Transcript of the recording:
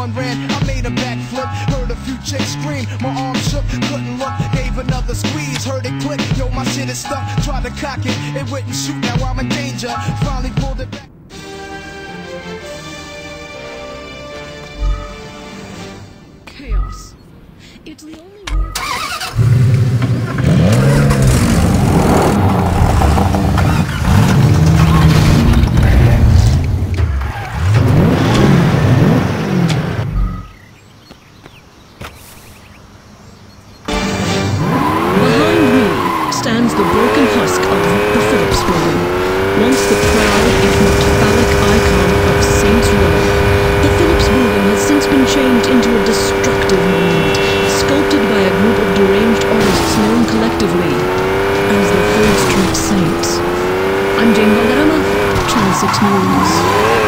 one ran, I made a backflip. Heard a few chicks scream, my arm shook, couldn't look. Gave another squeeze, heard it click. Yo, my shit is stuck. Tried to cock it, it wouldn't shoot. Now I'm in danger. Finally pulled it back. Chaos. It's the only word. The broken husk of the Phillips building, once the proud, if not phallic, icon of Saints Row. The Phillips building has since been changed into a destructive monument, sculpted by a group of deranged artists known collectively as the Third Street Saints. I'm Jane Valderrama, Channel 6 News.